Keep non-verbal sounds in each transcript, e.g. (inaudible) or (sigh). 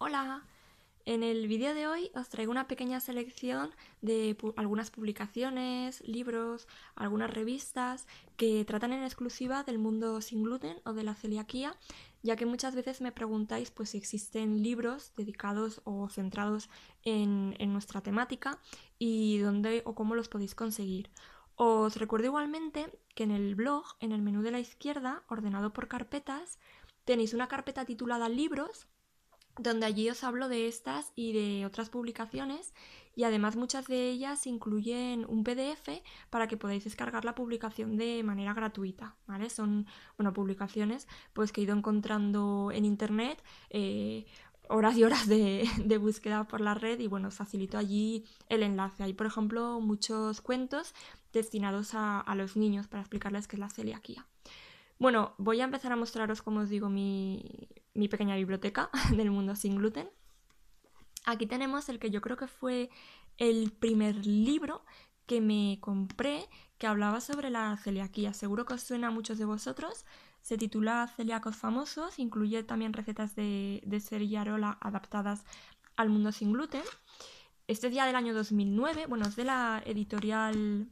Hola, en el vídeo de hoy os traigo una pequeña selección de algunas publicaciones, libros, algunas revistas que tratan en exclusiva del mundo sin gluten o de la celiaquía, ya que muchas veces me preguntáis pues, si existen libros dedicados o centrados en, en nuestra temática y dónde o cómo los podéis conseguir. Os recuerdo igualmente que en el blog, en el menú de la izquierda, ordenado por carpetas, tenéis una carpeta titulada Libros donde allí os hablo de estas y de otras publicaciones y además muchas de ellas incluyen un PDF para que podáis descargar la publicación de manera gratuita, ¿vale? Son, bueno, publicaciones pues que he ido encontrando en internet, eh, horas y horas de, búsqueda por la red y bueno, os facilito allí el enlace. Hay, por ejemplo, muchos cuentos destinados a, a los niños para explicarles qué es la celiaquía. Bueno, voy a empezar a mostraros, como os digo, mi, pequeña biblioteca (laughs) del mundo sin gluten. Aquí tenemos el que yo creo que fue el primer libro que me compré que hablaba sobre la celiaquía. Seguro que os suena a muchos de vosotros. Se titula Celíacos famosos, incluye también recetas de, de arola adaptadas al mundo sin gluten. Este es ya del año 2009, bueno, es de la editorial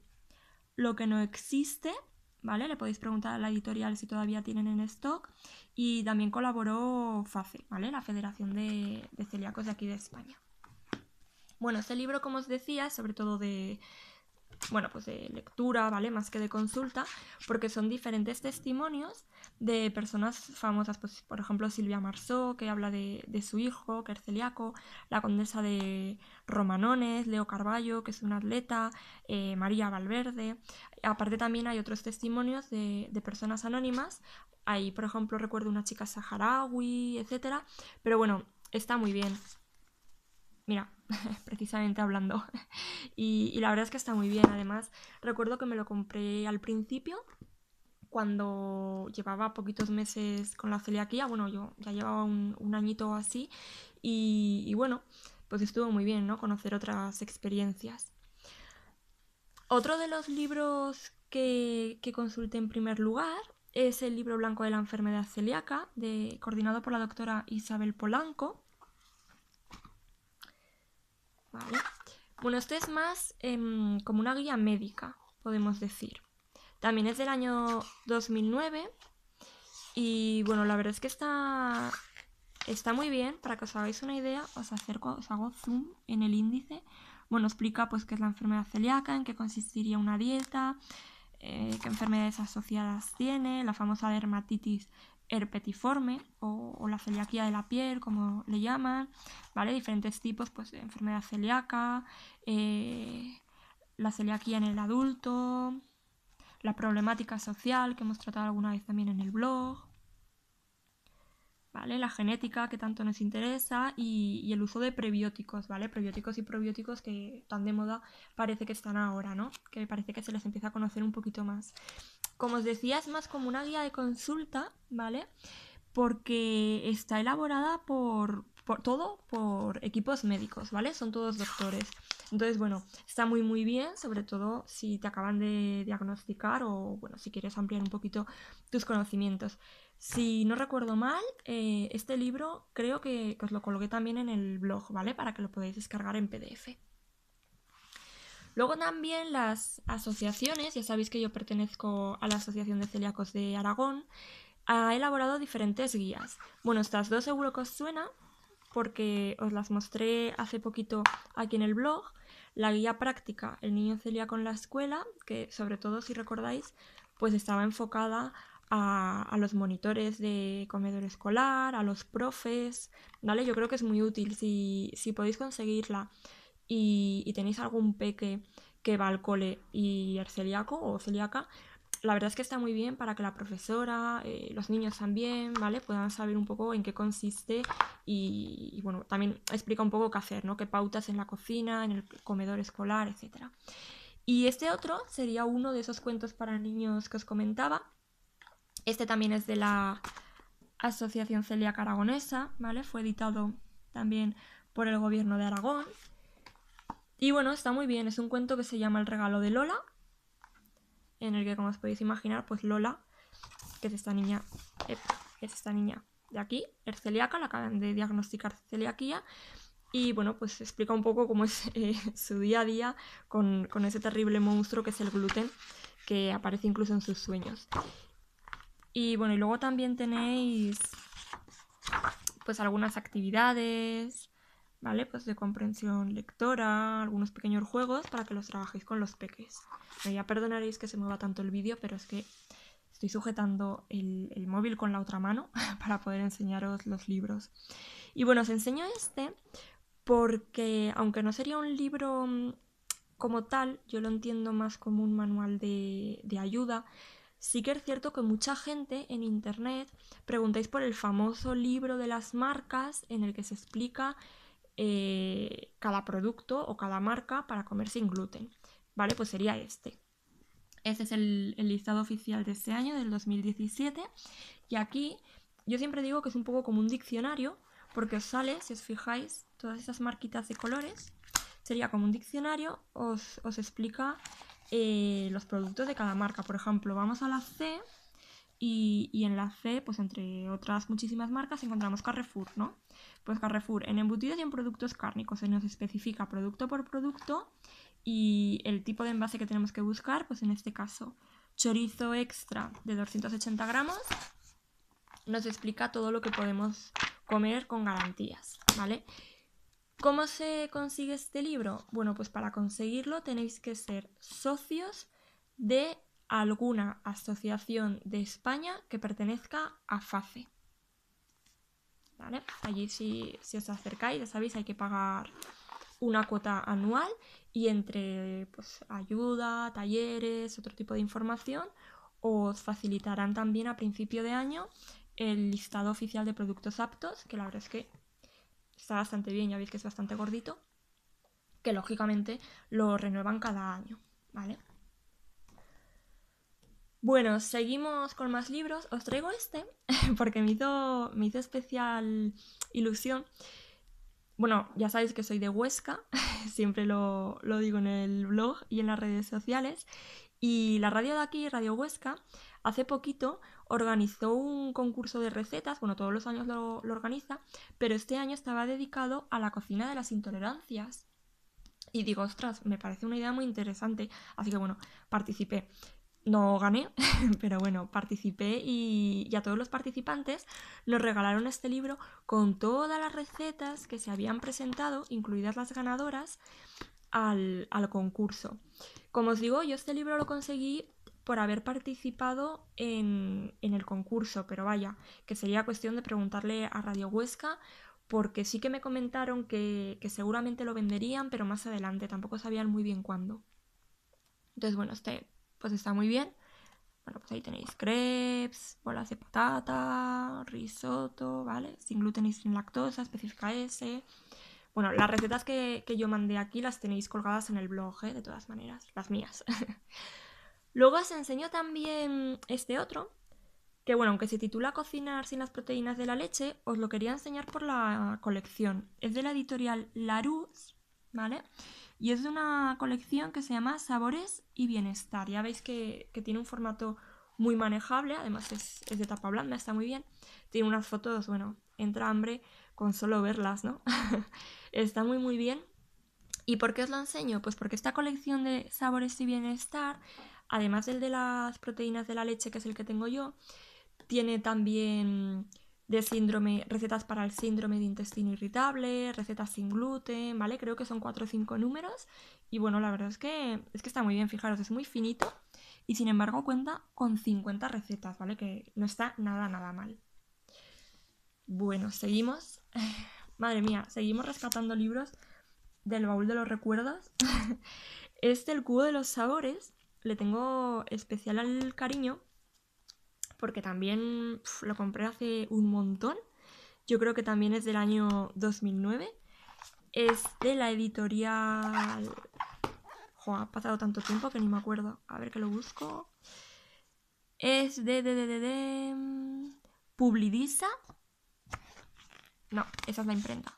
Lo que no existe, ¿vale? Le podéis preguntar a la editorial si todavía tienen en stock. Y también colaboró FACE, ¿vale? La Federación de, de Celíacos de aquí de España. Bueno, este libro, como os decía, es sobre todo de, bueno, pues de lectura, ¿vale? Más que de consulta, porque son diferentes testimonios de personas famosas, pues, por ejemplo, Silvia Marsó, que habla de, su hijo, que es celíaco, la condesa de Romanones, Leo Carballo, que es un atleta, eh, María Valverde. Aparte también hay otros testimonios de, de personas anónimas. Ahí, por ejemplo, recuerdo una chica saharaui, etcétera. Pero bueno, está muy bien. Mira, (laughs) precisamente hablando. (laughs) y, la verdad es que está muy bien. Además, recuerdo que me lo compré al principio, cuando llevaba poquitos meses con la celiaquía. Bueno, yo ya llevaba un, añito así. Y, bueno, pues estuvo muy bien, ¿no? Conocer otras experiencias. Otro de los libros que, que consulté en primer lugar es el libro blanco de la enfermedad celíaca, coordinado por la doctora Isabel Polanco. Bueno, este es más em, como una guía médica, podemos decir. También es del año 2009 y bueno, la verdad es que está, está muy bien. Para que os hagáis una idea, os acerco, os hago zoom en el índice. Bueno, explica pues qué es la enfermedad celíaca, en qué consistiría una dieta, eh, qué enfermedades asociadas tiene, la famosa dermatitis herpetiforme o, la celiaquía de la piel, como le llaman, ¿vale? Diferentes tipos, pues, de enfermedad celíaca, eh, la celiaquía en el adulto, la problemática social que hemos tratado alguna vez también en el blog, ¿vale? La genética que tanto nos interesa y, y, el uso de prebióticos, ¿vale? Prebióticos y probióticos que tan de moda parece que están ahora, ¿no? Que parece que se les empieza a conocer un poquito más. Como os decía, es más como una guía de consulta, ¿vale? Porque está elaborada por, todo por equipos médicos, ¿vale? Son todos doctores. Entonces, bueno, está muy muy bien, sobre todo si te acaban de diagnosticar o, bueno, si quieres ampliar un poquito tus conocimientos. Si no recuerdo mal, eh, este libro creo que os lo coloqué también en el blog, ¿vale? Para que lo podáis descargar en PDF. Luego también las asociaciones, ya sabéis que yo pertenezco a la Asociación de Celíacos de Aragón, ha elaborado diferentes guías. Bueno, estas dos seguro que os suena porque os las mostré hace poquito aquí en el blog. La guía práctica El niño celíaco en la escuela, que sobre todo si recordáis, pues estaba enfocada a, los monitores de comedor escolar, a los profes, ¿vale? Yo creo que es muy útil si, si podéis conseguirla y, tenéis algún peque que va al cole y es celíaco o celíaca, la verdad es que está muy bien para que la profesora, eh, los niños también, ¿vale? Puedan saber un poco en qué consiste y, bueno, también explica un poco qué hacer, ¿no? Qué pautas en la cocina, en el comedor escolar, etc. Y este otro sería uno de esos cuentos para niños que os comentaba. Este también es de la Asociación Celíaca Aragonesa, ¿vale? Fue editado también por el gobierno de Aragón y bueno, está muy bien, es un cuento que se llama El regalo de Lola, en el que, como os podéis imaginar, pues Lola, que es esta niña, es esta niña de aquí, es celíaca, la acaban de diagnosticar celiaquía. Y bueno, pues explica un poco cómo es eh, (laughs) su día a día con, con ese terrible monstruo que es el gluten, que aparece incluso en sus sueños. Y bueno, y luego también tenéis pues algunas actividades, ¿vale? Pues de comprensión lectora, algunos pequeños juegos para que los trabajéis con los peques. ya perdonaréis que se mueva tanto el vídeo, pero es que estoy sujetando el, móvil con la otra mano (laughs) para poder enseñaros los libros. Y bueno, os enseño este porque aunque no sería un libro mm, como tal, yo lo entiendo más como un manual de, de ayuda, sí que es cierto que mucha gente en internet preguntáis por el famoso libro de las marcas en el que se explica eh, cada producto o cada marca para comer sin gluten. ¿Vale? Pues sería este. Este es el, listado oficial de este año, del 2017. Y aquí yo siempre digo que es un poco como un diccionario, porque os sale, si os fijáis, todas esas marquitas de colores. Sería como un diccionario, os, explica eh, los productos de cada marca. Por ejemplo, vamos a la C y, y, en la C, pues entre otras muchísimas marcas, encontramos Carrefour, ¿no? Pues Carrefour, en embutidos y en productos cárnicos se nos especifica producto por producto y el tipo de envase que tenemos que buscar, pues en este caso chorizo extra de 280 gramos, nos explica todo lo que podemos comer con garantías, ¿vale? ¿Cómo se consigue este libro? Bueno, pues para conseguirlo tenéis que ser socios de alguna asociación de España que pertenezca a FACE. Allí si, os acercáis, ya sabéis, hay que pagar una cuota anual y entre pues, ayuda, talleres, otro tipo de información, os facilitarán también a principio de año el listado oficial de productos aptos, que la verdad es que está bastante bien, ya veis que es bastante gordito, que lógicamente lo renuevan cada año, ¿vale? Bueno, seguimos con más libros. Os traigo este (laughs) porque me hizo, me hizo especial ilusión. Bueno, ya sabéis que soy de Huesca, (laughs) siempre lo, lo, digo en el blog y en las redes sociales. Y la radio de aquí, Radio Huesca, hace poquito organizó un concurso de recetas, bueno, todos los años lo, lo organiza, pero este año estaba dedicado a la cocina de las intolerancias. Y digo, ostras, me parece una idea muy interesante. Así que bueno, participé no gané, (laughs) pero bueno, participé y, a todos los participantes nos regalaron este libro con todas las recetas que se habían presentado, incluidas las ganadoras, al, concurso. Como os digo, yo este libro lo conseguí por haber participado en, el concurso, pero vaya, que sería cuestión de preguntarle a Radio Huesca porque sí que me comentaron que, que seguramente lo venderían, pero más adelante, tampoco sabían muy bien cuándo. Entonces, bueno, este pues está muy bien. Bueno, pues ahí tenéis crepes, bolas de patata, risotto, ¿vale? Sin gluten y sin lactosa, específica S. Bueno, las recetas que, yo mandé aquí las tenéis colgadas en el blog, ¿eh? de todas maneras, las mías. (laughs) Luego os enseño también este otro, que bueno, aunque se titula Cocinar sin las proteínas de la leche, os lo quería enseñar por la colección. Es de la editorial Larousse, ¿vale? Y es de una colección que se llama Sabores y Bienestar. Ya veis que, tiene un formato muy manejable, además es, de tapa blanda, está muy bien. Tiene unas fotos, bueno, entra hambre con solo verlas, ¿no? (laughs) está muy muy bien. ¿Y por qué os lo enseño? Pues porque esta colección de sabores y bienestar, además del de las proteínas de la leche, que es el que tengo yo, tiene también de síndrome, recetas para el síndrome de intestino irritable, recetas sin gluten, ¿vale? Creo que son 4 o 5 números y bueno, la verdad es que, es que está muy bien, fijaros, es muy finito y sin embargo cuenta con 50 recetas, ¿vale? Que no está nada, nada mal. Bueno, seguimos. (laughs) Madre mía, seguimos rescatando libros del baúl de los recuerdos. (laughs) este, el cubo de los sabores, le tengo especial al cariño porque también lo compré hace un montón. Yo creo que también es del año 2009. Es de la editorial... Jo, ha pasado tanto tiempo que ni me acuerdo. A ver que lo busco. Es de, de, de, de, de... Mm, Publidisa. No, esa es la imprenta.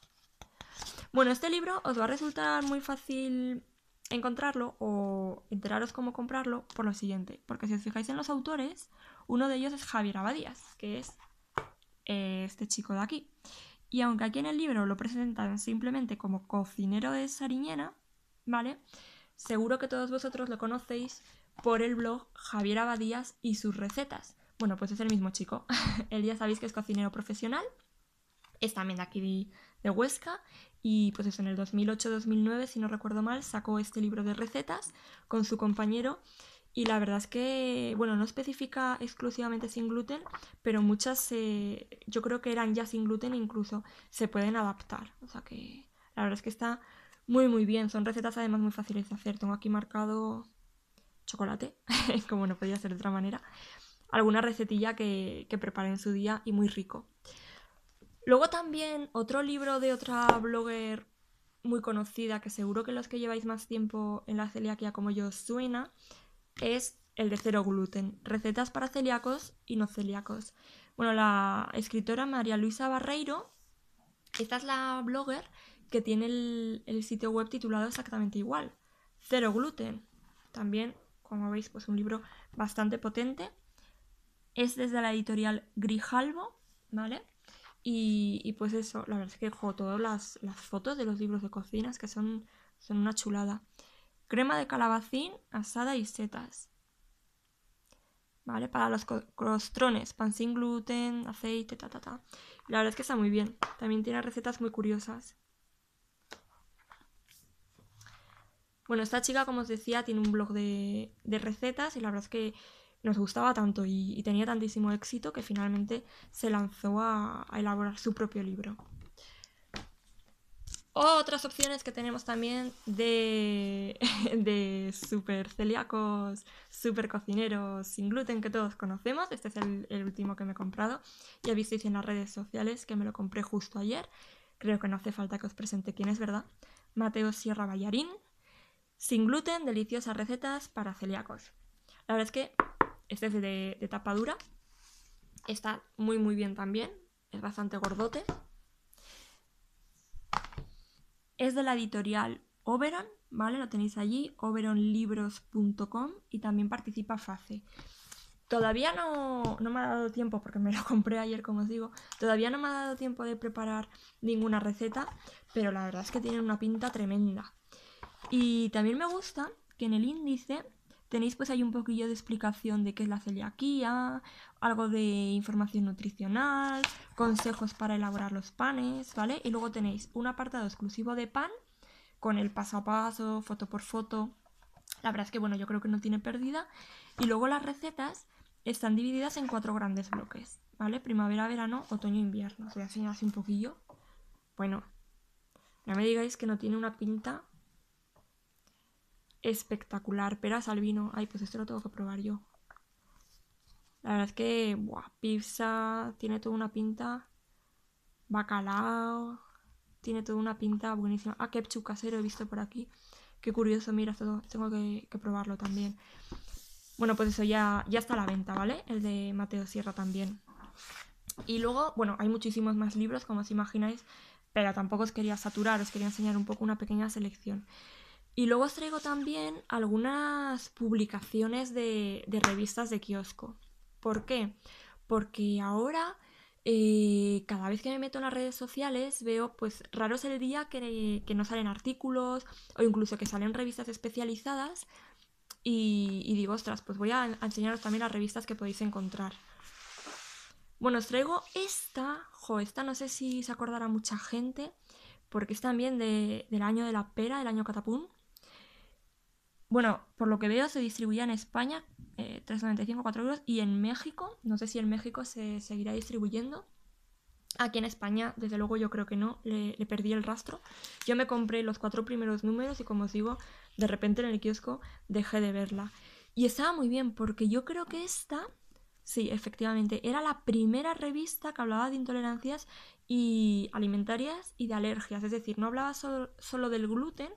Bueno, este libro os va a resultar muy fácil encontrarlo o enteraros cómo comprarlo por lo siguiente. Porque si os fijáis en los autores, uno de ellos es Javier Abadías, que es eh, este chico de aquí. Y aunque aquí en el libro lo presentan simplemente como cocinero de Sariñena, ¿vale? Seguro que todos vosotros lo conocéis por el blog Javier Abadías y sus recetas. Bueno, pues es el mismo chico. (laughs) Él ya sabéis que es cocinero profesional. Es también de aquí de Huesca. Y pues eso, en el 2008-2009, si no recuerdo mal, sacó este libro de recetas con su compañero. Y la verdad es que, bueno, no especifica exclusivamente sin gluten, pero muchas yo creo que eran ya sin gluten e incluso se pueden adaptar. O sea que la verdad es que está muy muy bien. Son recetas además muy fáciles de hacer. Tengo aquí marcado chocolate, (laughs) como no podía ser de otra manera. Alguna recetilla que, que preparé en su día y muy rico. Luego también otro libro de otra blogger muy conocida, que seguro que los que lleváis más tiempo en la celiaquia como yo suena, es el de cero gluten, recetas para celíacos y no celíacos. Bueno, la escritora María Luisa Barreiro, esta es la blogger que tiene el, sitio web titulado exactamente igual, cero gluten. También, como veis, pues un libro bastante potente. Es desde la editorial Grijalvo, ¿vale? Y, pues eso, la verdad es que juego todas las, fotos de los libros de cocina, que son, son una chulada. Crema de calabacín, asada y setas. ¿Vale? Para los crostrones, pan sin gluten, aceite, ta, ta, ta. La verdad es que está muy bien. También tiene recetas muy curiosas. Bueno, esta chica, como os decía, tiene un blog de, de recetas y la verdad es que nos gustaba tanto y, tenía tantísimo éxito que finalmente se lanzó a, elaborar su propio libro. Otras opciones que tenemos también de, (laughs) de super celíacos, super cocineros sin gluten que todos conocemos. Este es el, último que me he comprado. Ya visteis en las redes sociales que me lo compré justo ayer. Creo que no hace falta que os presente quién es, ¿verdad? Mateo Sierra Ballarín. Sin gluten, deliciosas recetas para celíacos. La verdad es que este es de, de tapa dura. Está muy muy bien también. Es bastante gordote. Es de la editorial Oberon, ¿vale? Lo tenéis allí, oberonlibros.com y también participa FACE. Todavía no, no, me ha dado tiempo, porque me lo (laughs) compré ayer, como os digo, todavía no me ha dado tiempo de preparar ninguna receta, pero la verdad es que tienen una pinta tremenda. Y también me gusta que en el índice Tenéis pues ahí un poquillo de explicación de qué es la celiaquía, algo de información nutricional, consejos para elaborar los panes, ¿vale? Y luego tenéis un apartado exclusivo de pan con el paso a paso, foto por foto. La verdad es que bueno, yo creo que no tiene pérdida. Y luego las recetas están divididas en cuatro grandes bloques, ¿vale? Primavera, verano, otoño, invierno. Os voy a enseñar así un poquillo. Bueno, no me digáis que no tiene una pinta espectacular. Peras al vino. Ay, pues esto lo tengo que probar yo. La verdad es que, buah, pizza, tiene toda una pinta. Bacalao, tiene toda una pinta buenísima. Ah, ketchup casero he visto por aquí. Qué curioso, mira, todo, tengo que, probarlo también. Bueno, pues eso ya, ya está a la venta, ¿vale? El de Mateo Sierra también. Y luego, bueno, hay muchísimos más libros, como os imagináis, pero tampoco os quería saturar, os quería enseñar un poco una pequeña selección. Y luego os traigo también algunas publicaciones de, revistas de kiosco. ¿Por qué? Porque ahora eh, cada vez que me meto en las redes sociales veo, pues raro es el día que, no salen artículos o incluso que salen revistas especializadas y, digo, ostras, pues voy a, enseñaros también las revistas que podéis encontrar. Bueno, os traigo esta, jo, esta no sé si se acordará mucha gente, porque es también del año de la pera, del año catapún. Bueno, por lo que veo se distribuía en España eh, 3,95, 4 euros y en México, no sé si en México se seguirá distribuyendo. Aquí en España, desde luego yo creo que no, le, perdí el rastro. Yo me compré los cuatro primeros números y como os digo, de repente en el kiosco dejé de verla. Y estaba muy bien porque yo creo que esta, sí, efectivamente, era la primera revista que hablaba de intolerancias y alimentarias y de alergias. Es decir, no hablaba solo del gluten,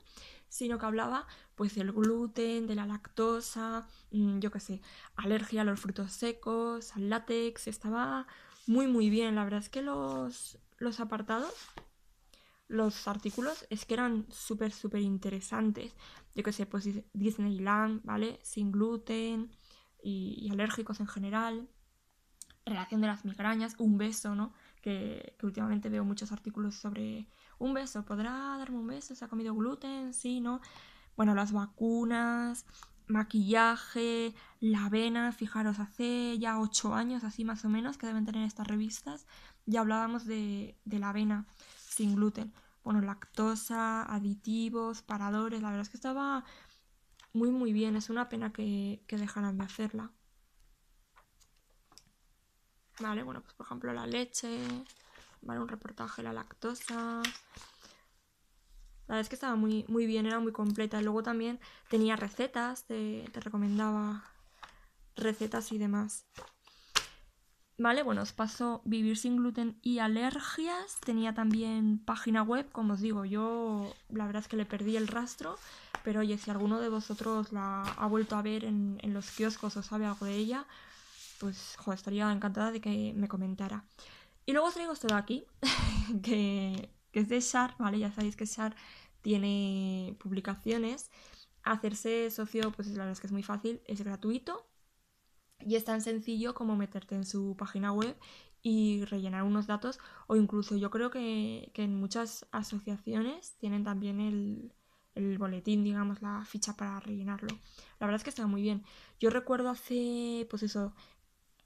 sino que hablaba pues del gluten, de la lactosa, mm, yo qué sé, alergia a los frutos secos, al látex, estaba muy muy bien. La verdad es que los, los apartados, los artículos, es que eran súper súper interesantes. Yo qué sé, pues Disneyland, ¿vale? Sin gluten y, y alérgicos en general. relación de las migrañas, un beso, ¿no? Que, últimamente veo muchos artículos sobre un beso, ¿podrá darme un beso? ¿Se ha comido gluten? Sí, ¿no? Bueno, las vacunas, maquillaje, la avena, fijaros, hace ya ocho años, así más o menos, que deben tener estas revistas, ya hablábamos de, de la avena sin gluten. Bueno, lactosa, aditivos, paradores, la verdad es que estaba muy muy bien, es una pena que, que dejaran de hacerla. Vale, bueno, pues por ejemplo la leche, vale, un reportaje la lactosa. La verdad es que estaba muy, muy bien, era muy completa. Luego también tenía recetas, te, recomendaba recetas y demás. Vale, bueno, os paso Vivir sin gluten y alergias. Tenía también página web, como os digo, yo la verdad es que le perdí el rastro, pero oye, si alguno de vosotros la ha vuelto a ver en los kioscos o sabe algo de ella, pues jo, estaría encantada de que me comentara. Y luego os traigo esto de aquí, (laughs) que, que, es de Shar, ¿vale? Ya sabéis que Shar tiene publicaciones. Hacerse socio, pues la verdad es que es muy fácil, es gratuito y es tan sencillo como meterte en su página web y rellenar unos datos o incluso yo creo que, que en muchas asociaciones tienen también el, el, boletín, digamos, la ficha para rellenarlo. La verdad es que está muy bien. Yo recuerdo hace, pues eso,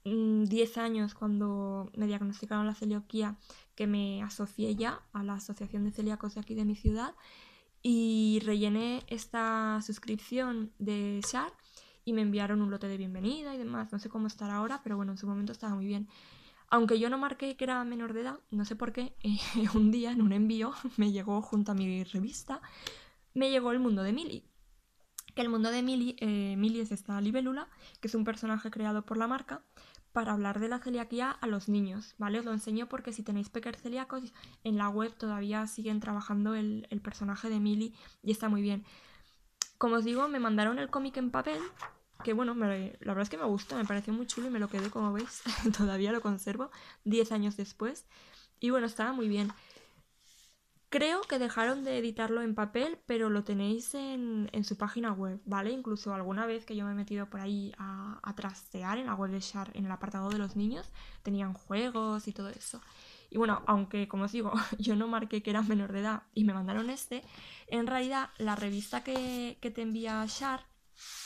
10 mm, años cuando me diagnosticaron la celiaquía que me asocié ya a la Asociación de Celíacos de aquí de mi ciudad y rellené esta suscripción de SHAR y me enviaron un lote de bienvenida y demás. No sé cómo estará ahora, pero bueno, en su momento estaba muy bien. Aunque yo no marqué que era menor de edad, no sé por qué, (laughs) un día en un envío (laughs) me llegó junto a mi revista, me llegó el mundo de Millie. Que el mundo de Millie, eh, Millie es esta libélula, que es un personaje creado por la marca para hablar de la celiaquía a los niños, ¿vale? Os lo enseño porque si tenéis pequeños celíacos, en la web todavía siguen trabajando el, personaje de Millie y está muy bien. Como os digo, me mandaron el cómic en papel que bueno, la verdad es que me gusta, me pareció muy chulo y me lo quedé, como veis, (laughs) todavía lo conservo, 10 años después. Y bueno, estaba muy bien. Creo que dejaron de editarlo en papel, pero lo tenéis en, su página web, ¿vale? Incluso alguna vez que yo me he metido por ahí a, a trastear en la web de Shar, en el apartado de los niños, tenían juegos y todo eso. Y bueno, aunque como os digo, (laughs) yo no marqué que era menor de edad y me mandaron este, en realidad la revista que, que te envía Shar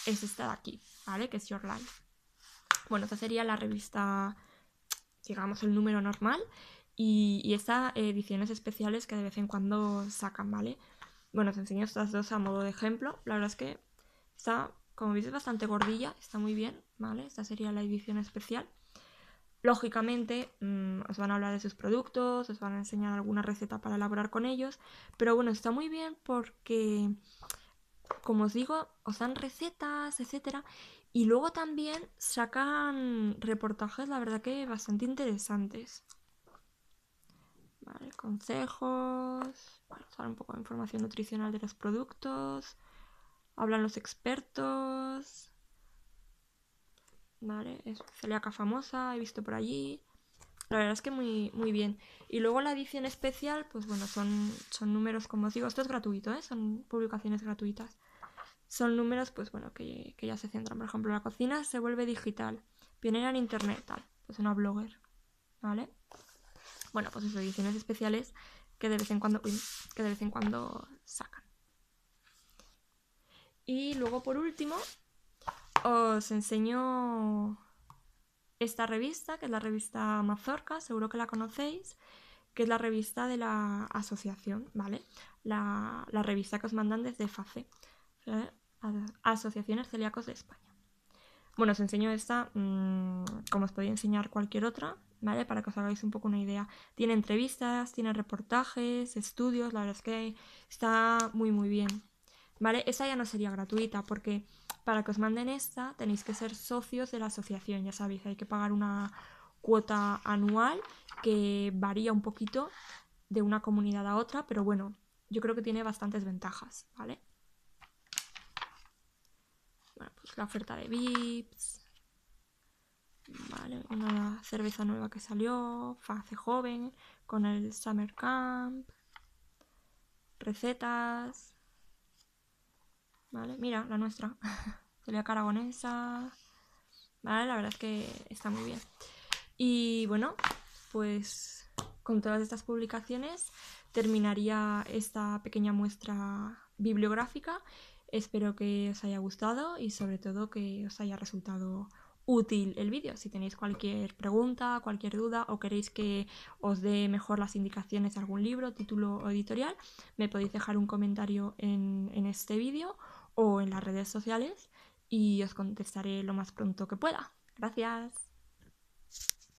es esta de aquí, ¿vale? Que es Your Life. Bueno, esta sería la revista, digamos, el número normal. Y, y esta ediciones especiales que de vez en cuando sacan, ¿vale? Bueno, os enseño estas dos a modo de ejemplo. La verdad es que está, como veis, bastante gordilla, está muy bien, ¿vale? Esta sería la edición especial. Lógicamente mmm, os van a hablar de sus productos, os van a enseñar alguna receta para elaborar con ellos, pero bueno, está muy bien porque como os digo, os dan recetas, etcétera, y luego también sacan reportajes, la verdad que bastante interesantes. Vale, consejos, bueno, un poco de información nutricional de los productos, hablan los expertos. Vale, es celíaca famosa, he visto por allí. La verdad es que muy, muy bien. Y luego la edición especial, pues bueno, son, son números, como os digo, esto es gratuito, ¿eh? son publicaciones gratuitas. Son números, pues bueno, que, que ya se centran. Por ejemplo, la cocina se vuelve digital. Pionera en internet, tal. Pues una blogger. ¿Vale? Bueno, pues esas ediciones especiales que de vez en cuando. Que de vez en cuando sacan. Y luego por último. Os enseño esta revista, que es la revista Mazorca, seguro que la conocéis, que es la revista de la asociación, ¿vale? La, la revista que os mandan desde FACE. Asociaciones Celíacos de España. Bueno, os enseño esta, mmm, como os podría enseñar cualquier otra, ¿vale? Para que os hagáis un poco una idea. Tiene entrevistas, tiene reportajes, estudios, la verdad es que está muy muy bien, ¿vale? Esa ya no sería gratuita porque para que os manden esta tenéis que ser socios de la asociación, ya sabéis, hay que pagar una cuota anual que varía un poquito de una comunidad a otra, pero bueno, yo creo que tiene bastantes ventajas, ¿vale? Pues la oferta de VIPs, ¿vale? Una cerveza nueva que salió, fase joven, con el Summer Camp, recetas, ¿vale? Mira, la nuestra, (laughs) celíaca aragonesa, ¿vale? La verdad es que está muy bien. Y bueno, pues con todas estas publicaciones terminaría esta pequeña muestra bibliográfica. Espero que os haya gustado y sobre todo que os haya resultado útil el vídeo. Si tenéis cualquier pregunta, cualquier duda o queréis que os dé mejor las indicaciones de algún libro, título o editorial, me podéis dejar un comentario en, en este vídeo o en las redes sociales y os contestaré lo más pronto que pueda. Gracias.